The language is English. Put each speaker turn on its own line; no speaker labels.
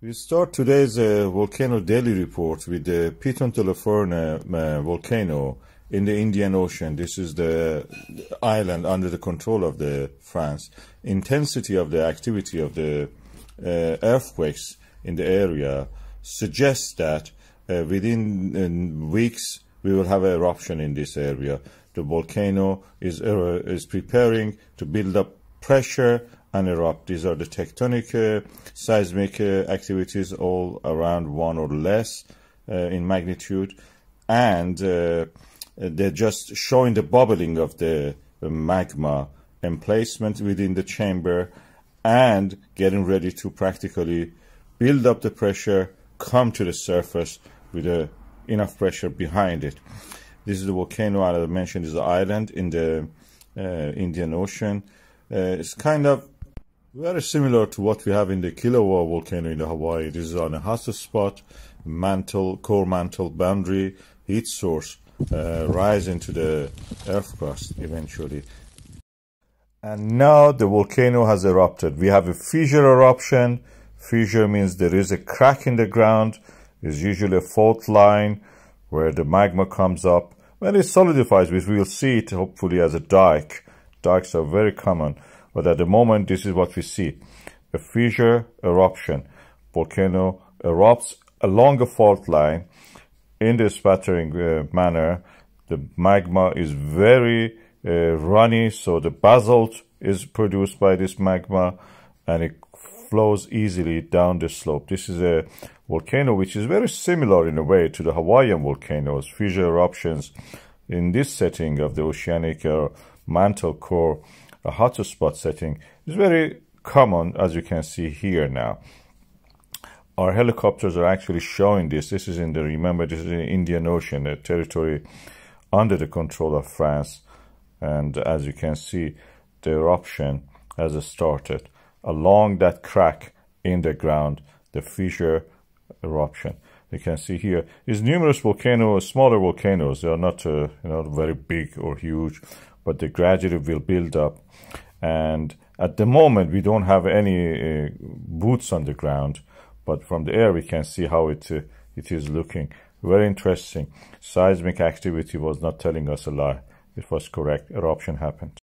We start today's uh, volcano daily report with the Piton de la Fourne uh, volcano in the Indian Ocean. This is the island under the control of the France. Intensity of the activity of the uh, earthquakes in the area suggests that uh, within weeks we will have an eruption in this area. The volcano is uh, is preparing to build up pressure and erupt. These are the tectonic uh, seismic uh, activities, all around one or less uh, in magnitude, and they're just showing the bubbling of the magma emplacement within the chamber and getting ready to practically build up the pressure, come to the surface with enough pressure behind it. This is the volcano I mentioned is the island in the uh, Indian Ocean. Uh, it's kind of very similar to what we have in the Kilauea volcano in the Hawaii. It is on a hot spot, mantle, core mantle boundary, heat source, uh, rise into the earth crust eventually. And now the volcano has erupted. We have a fissure eruption. Fissure means there is a crack in the ground. It's usually a fault line where the magma comes up. When it solidifies, we will see it hopefully as a dike. Dikes are very common. But at the moment, this is what we see. A fissure eruption. Volcano erupts along a fault line in this spattering uh, manner. The magma is very uh, runny, so the basalt is produced by this magma and it flows easily down the slope. This is a volcano which is very similar in a way to the Hawaiian volcanoes, fissure eruptions in this setting of the oceanic uh, mantle core a hotspot setting is very common as you can see here now. Our helicopters are actually showing this. This is in the, remember, this is in the Indian Ocean, a territory under the control of France. And as you can see, the eruption has started along that crack in the ground, the fissure eruption. You can see here is numerous volcanoes, smaller volcanoes. They are not, uh, you know, very big or huge, but they gradually will build up. And at the moment, we don't have any uh, boots on the ground, but from the air we can see how it uh, it is looking. Very interesting. Seismic activity was not telling us a lie. It was correct. Eruption happened.